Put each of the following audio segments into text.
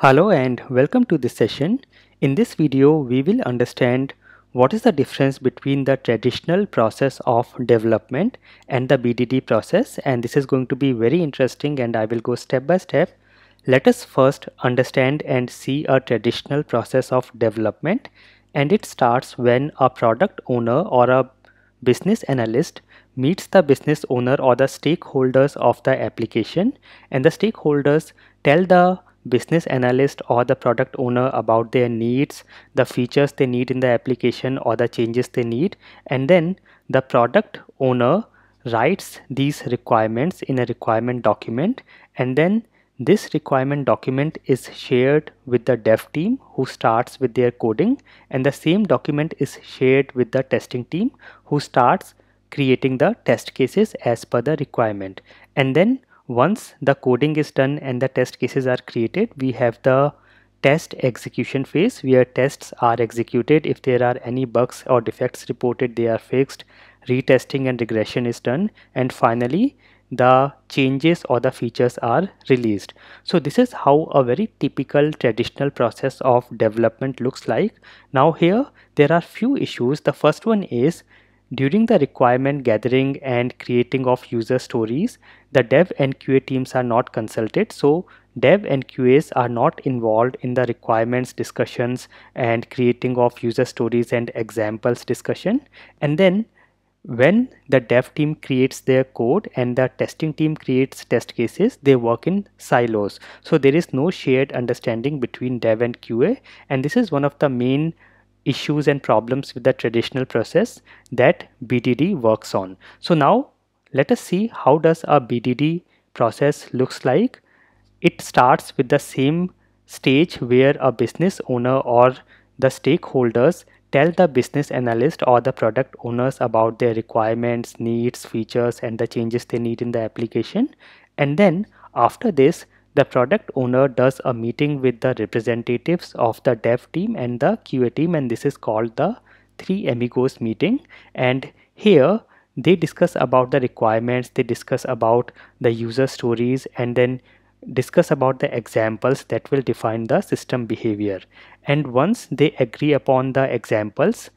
Hello and welcome to this session. In this video, we will understand what is the difference between the traditional process of development and the BDD process and this is going to be very interesting and I will go step by step. Let us first understand and see a traditional process of development and it starts when a product owner or a business analyst meets the business owner or the stakeholders of the application and the stakeholders tell the business analyst or the product owner about their needs, the features they need in the application or the changes they need. And then the product owner writes these requirements in a requirement document. And then this requirement document is shared with the dev team who starts with their coding. And the same document is shared with the testing team who starts creating the test cases as per the requirement. And then once the coding is done and the test cases are created we have the test execution phase where tests are executed if there are any bugs or defects reported they are fixed retesting and regression is done and finally the changes or the features are released. So this is how a very typical traditional process of development looks like. Now here there are few issues. The first one is during the requirement gathering and creating of user stories, the dev and QA teams are not consulted. So dev and QAs are not involved in the requirements discussions and creating of user stories and examples discussion. And then when the dev team creates their code and the testing team creates test cases they work in silos so there is no shared understanding between dev and qa and this is one of the main issues and problems with the traditional process that bdd works on so now let us see how does a bdd process looks like it starts with the same stage where a business owner or the stakeholders tell the business analyst or the product owners about their requirements, needs, features and the changes they need in the application. And then after this, the product owner does a meeting with the representatives of the dev team and the QA team and this is called the three amigos meeting. And here they discuss about the requirements they discuss about the user stories and then discuss about the examples that will define the system behavior. And once they agree upon the examples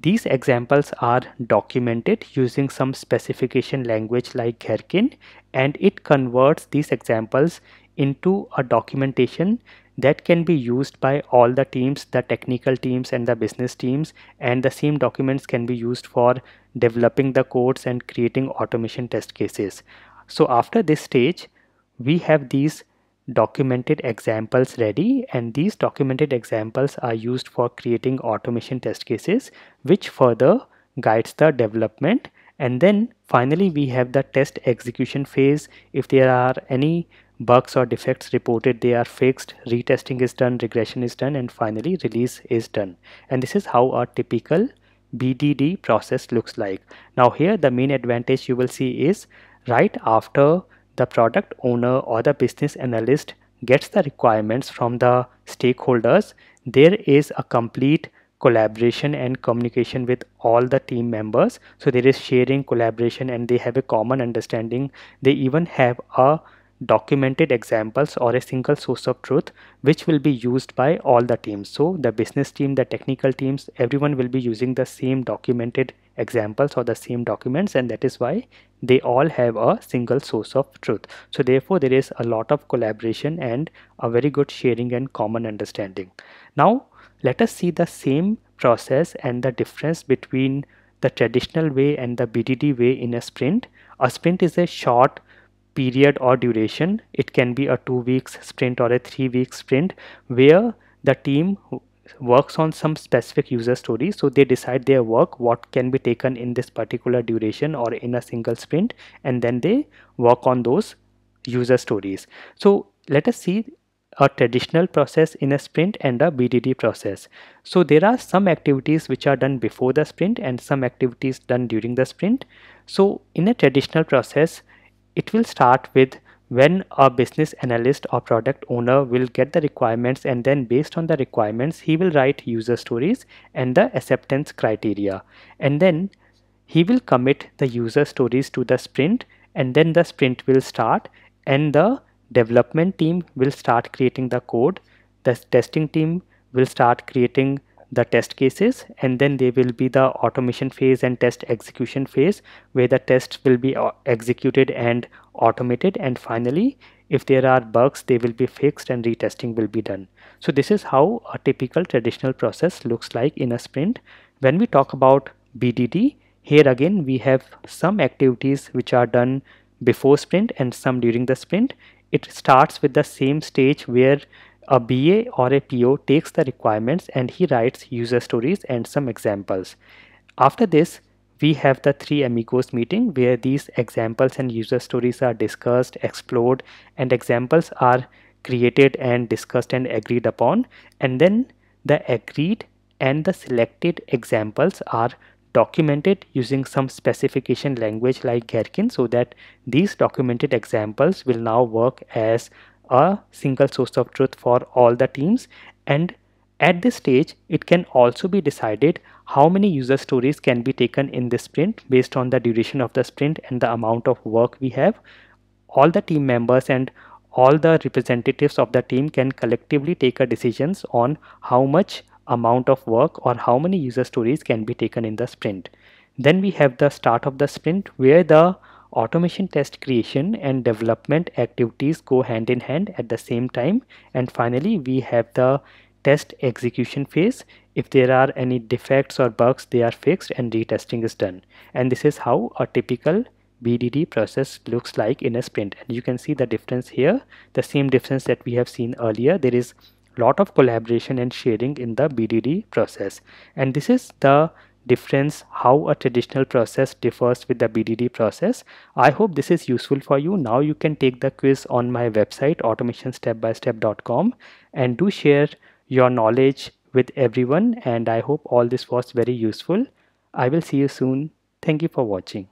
these examples are documented using some specification language like Gherkin and it converts these examples into a documentation that can be used by all the teams, the technical teams and the business teams and the same documents can be used for developing the codes and creating automation test cases. So after this stage, we have these documented examples ready and these documented examples are used for creating automation test cases which further guides the development. And then finally we have the test execution phase. If there are any bugs or defects reported they are fixed retesting is done regression is done and finally release is done. And this is how a typical BDD process looks like. Now here the main advantage you will see is right after the product owner or the business analyst gets the requirements from the stakeholders, there is a complete collaboration and communication with all the team members. So there is sharing, collaboration, and they have a common understanding. They even have a documented examples or a single source of truth which will be used by all the teams so the business team the technical teams everyone will be using the same documented examples or the same documents and that is why they all have a single source of truth. So therefore there is a lot of collaboration and a very good sharing and common understanding. Now let us see the same process and the difference between the traditional way and the BDD way in a sprint. A sprint is a short period or duration. It can be a two weeks sprint or a three week sprint where the team works on some specific user story so they decide their work what can be taken in this particular duration or in a single sprint and then they work on those user stories so let us see a traditional process in a sprint and a BDD process. So there are some activities which are done before the sprint and some activities done during the sprint. So in a traditional process, it will start with when a business analyst or product owner will get the requirements and then based on the requirements he will write user stories and the acceptance criteria. And then he will commit the user stories to the sprint and then the sprint will start and the development team will start creating the code. The testing team will start creating the test cases and then there will be the automation phase and test execution phase where the tests will be uh, executed and automated. And finally if there are bugs they will be fixed and retesting will be done. So this is how a typical traditional process looks like in a sprint. When we talk about BDD here again we have some activities which are done before sprint and some during the sprint. It starts with the same stage where a BA or a PO takes the requirements and he writes user stories and some examples. After this, we have the three amigos meeting where these examples and user stories are discussed, explored, and examples are created and discussed and agreed upon. And then the agreed and the selected examples are documented using some specification language like Gherkin so that these documented examples will now work as a single source of truth for all the teams. And at this stage it can also be decided how many user stories can be taken in this sprint based on the duration of the sprint and the amount of work we have. All the team members and all the representatives of the team can collectively take a decisions on how much amount of work or how many user stories can be taken in the sprint. Then we have the start of the sprint where the automation test creation and development activities go hand in hand at the same time. And finally we have the test execution phase. If there are any defects or bugs they are fixed and retesting is done. And this is how a typical BDD process looks like in a sprint. And you can see the difference here. The same difference that we have seen earlier. There is lot of collaboration and sharing in the BDD process. And this is the difference how a traditional process differs with the BDD process. I hope this is useful for you. Now you can take the quiz on my website automationstepbystep.com and do share your knowledge with everyone and I hope all this was very useful. I will see you soon. Thank you for watching.